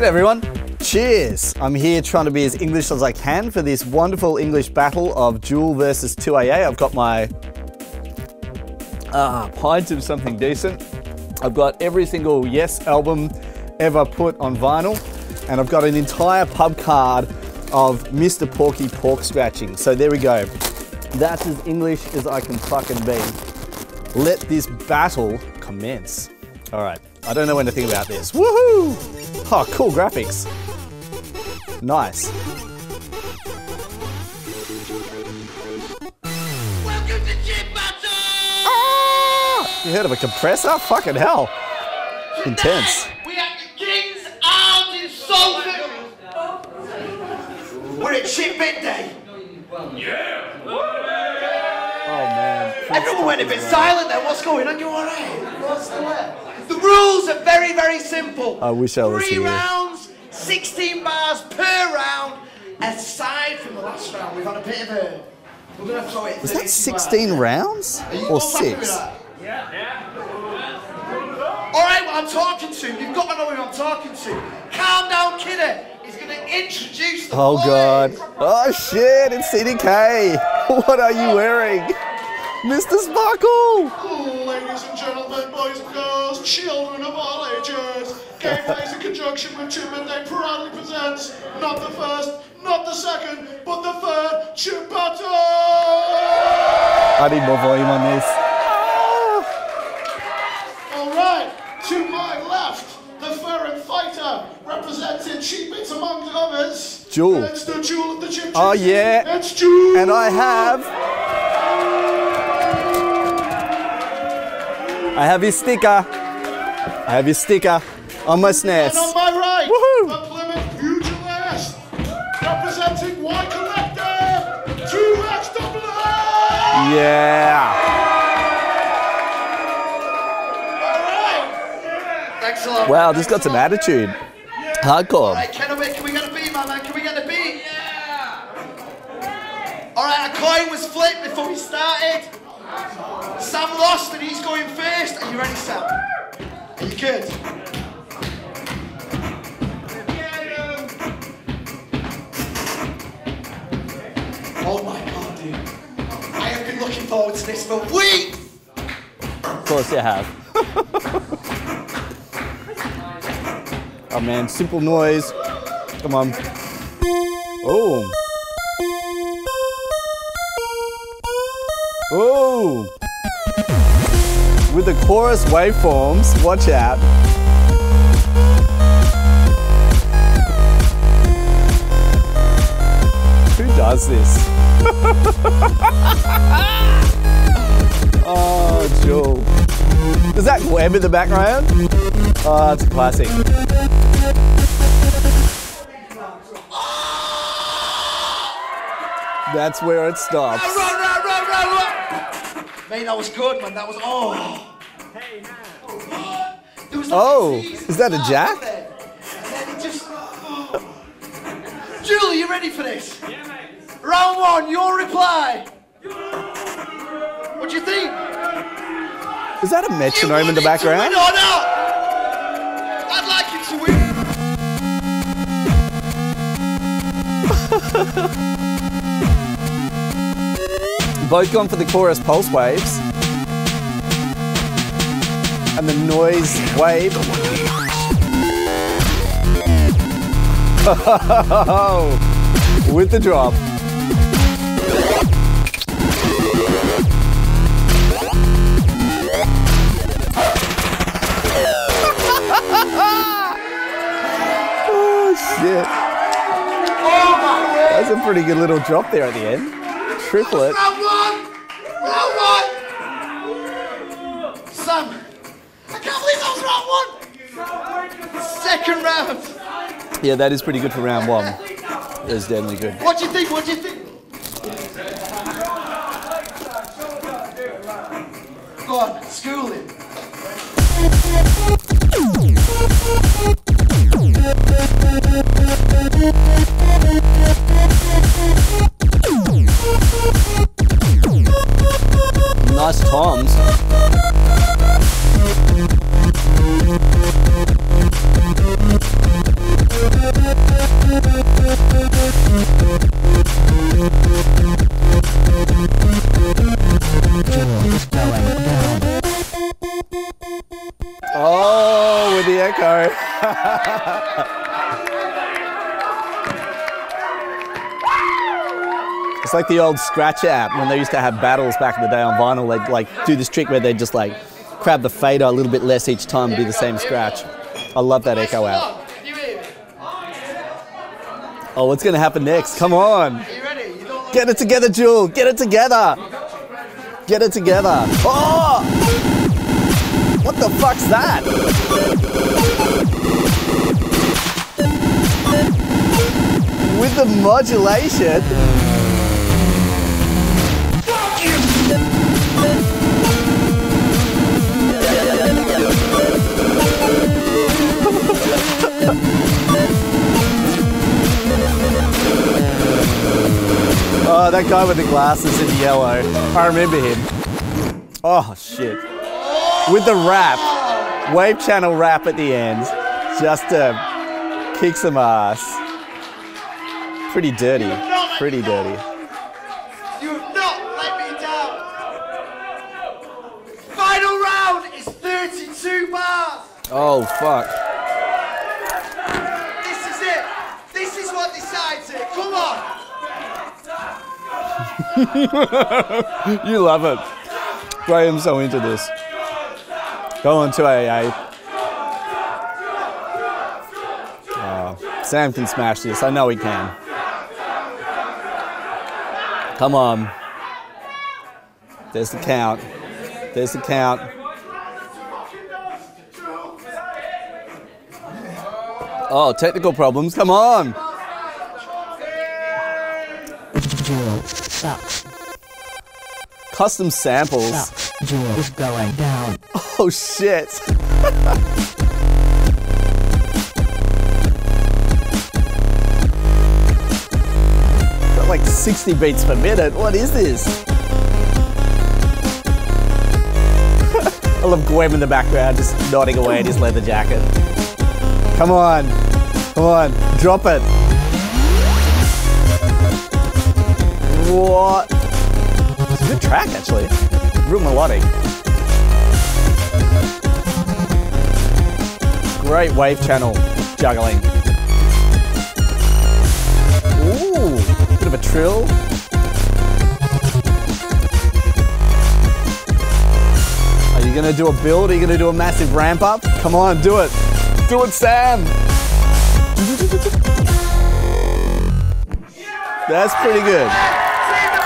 Good everyone. Cheers! I'm here trying to be as English as I can for this wonderful English battle of Jewel versus 2AA. I've got my uh, pint of something decent. I've got every single Yes album ever put on vinyl, and I've got an entire pub card of Mr. Porky pork scratching. So there we go. That's as English as I can fucking be. Let this battle commence. All right, I don't know anything about this. Woohoo! Oh, cool graphics. Nice. Welcome to Chip Ah! You heard of a compressor? Fucking hell. Intense. We at the King's Arms in Salford. We're at Chip Bit Day. Went a bit silent then. What's going on? You alright? What's the? The rules are very, very simple. I wish I was Three here. rounds, 16 bars per round. Aside from the last round, we've had a bit of a. We're going to throw it. Is that 16 rounds? Or both happy with six? that? All right, well, I'm talking to. You've got to know who I'm talking to. Calm down, kidder. He's going to introduce the Oh god. Oh shit, it's CDK. What are you wearing? Mr. Sparkle! Ladies and gentlemen, boys and girls, children of all ages, Game Days in conjunction with Chip and Day proudly presents not the first, not the second, but the third Chip Battle! I need more volume on this. Ah! All right, to my left, the Ferret Fighter, representing Cheap Bits among others. Jewel. It's the Jewel of the Chip Oh, yeah. It's Jewel! And I have. I have his sticker. I have his sticker on my SNES. And on my right, Woohoo. the Plymouth Pugilist, representing Y Collector, 2XAA! Yeah. Thanks a lot. Wow, this got some attitude. Hardcore. Right, can, we, can we get a beat, my man? Can we get a beat? Yeah! Alright, a coin was flipped before we started. Sam lost and he's going first. Are you ready, Sam? Are you good? Oh my god, dude. I have been looking forward to this for weeks! Of course you have. oh man, simple noise. Come on. Oh. Oh. With the chorus waveforms, watch out. Who does this? oh, Jewel. Is that Web in the background? Oh, it's a classic. That's where it stops. Man, that was good, man. That was oh. oh there was like Oh, is that a start jack? there. And then it just. Julie, you ready for this? Yeah, mate. Round one, your reply. What do you think? Is that a metronome in the You to background? win or not? I'd like you to win. Both gone for the chorus pulse waves. And the noise wave. With the drop. oh shit. Oh. That's a pretty good little drop there at the end. Triplet. Round one. Round one. Sam, I can't believe that was round one. Second round. Yeah, that is pretty good for round one. It's definitely good. What do you think? What do you think? Go on, school him. Nice toms. Oh, with the echo. it's like the old Scratch app when they used to have battles back in the day on vinyl. They'd like do this trick where they'd just like grab the fader a little bit less each time and do the same scratch. I love that echo out. Oh, what's gonna happen next? Come on. Get it together, Jewel. Get it together. Get it together. Oh! What the fuck's that? With the modulation. Oh, that guy with the glasses in yellow. I remember him. Oh, shit. With the rap, wave channel rap at the end, just to kick some ass. Pretty dirty. Pretty dirty. You not let me down. Final round is 32 bars. Oh, fuck. This is it. This is what decides it. Come on. You love it. Graeme's so into this. Go on to AA. Oh, Sam can smash this. I know he can. Come on. There's the count. There's the count. Oh, technical problems. Come on. Jewel sucks. Custom samples. Sucks. Jewel is going down. Oh shit. Got like 60 beats per minute. What is this? I love Gwem in the background just nodding away in his leather jacket. Come on. Come on. Drop it. What? It's a good track actually. Real melodic. Great wave channel juggling. Ooh, bit of a trill. Are you gonna do a build? Are you gonna do a massive ramp up? Come on, do it. Do it, Sam. That's pretty good.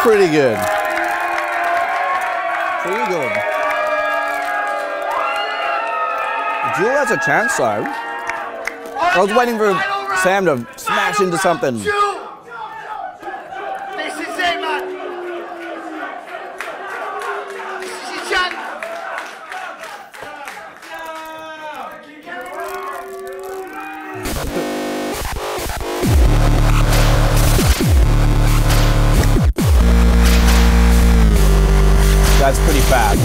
Pretty good. Pretty good. Jewel has a chance though. I was waiting for Sam to smash into something. Fast.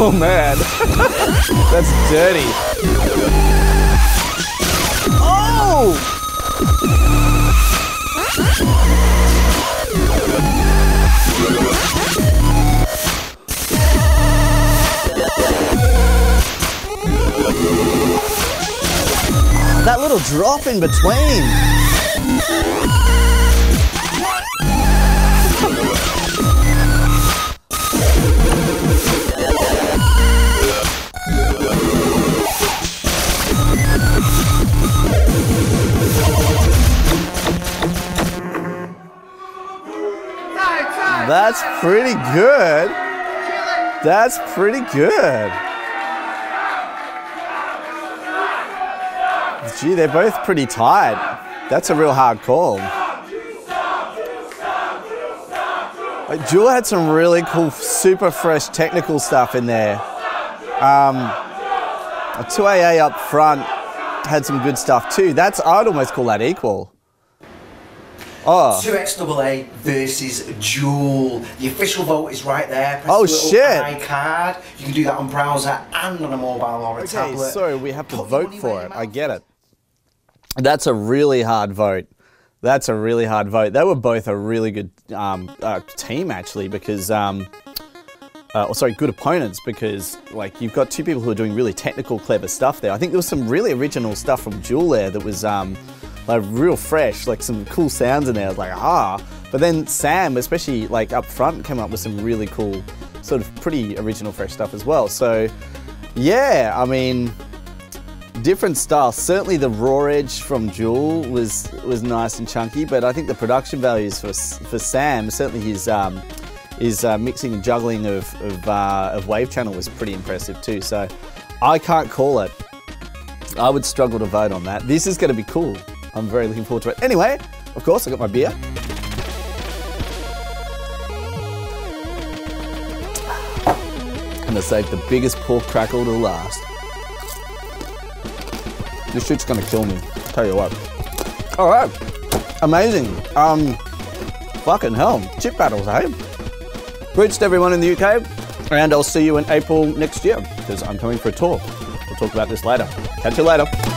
Oh man, that's dirty. Oh! Little drop in between. That's pretty good. That's pretty good. Gee, they're both pretty tight. That's a real hard call. Like, Jewel had some really cool, super fresh technical stuff in there. Um, a 2AA up front had some good stuff too. That's I'd almost call that equal. Oh, 2XAA versus Jewel. The official vote is right there. Press Oh, shit. iCard. You can do that on browser and on a mobile or a okay, tablet. so we have to Put vote for it. I get it. That's a really hard vote. That's a really hard vote. They were both a really good um, uh, team, actually, because, um, uh, or sorry, good opponents, because like you've got two people who are doing really technical, clever stuff there. I think there was some really original stuff from Jewel there that was um, like real fresh, like some cool sounds in there. I was like, ah. But then Sam, especially like up front, came up with some really cool, sort of pretty original, fresh stuff as well. So, yeah, I mean, different style. Certainly the raw edge from Jewel was was nice and chunky, but I think the production values for for Sam, certainly his um, his uh, mixing and juggling of of, uh, of Wave Channel was pretty impressive too. So I can't call it. I would struggle to vote on that. This is going to be cool. I'm very looking forward to it. Anyway, of course, I got my beer. Gonna save the biggest pork crackle to last. This shit's gonna kill me. Tell you what. All right, amazing. Um, fucking hell, chip battles, eh? Greets to everyone in the UK, and I'll see you in April next year because I'm coming for a tour. We'll talk about this later. Catch you later.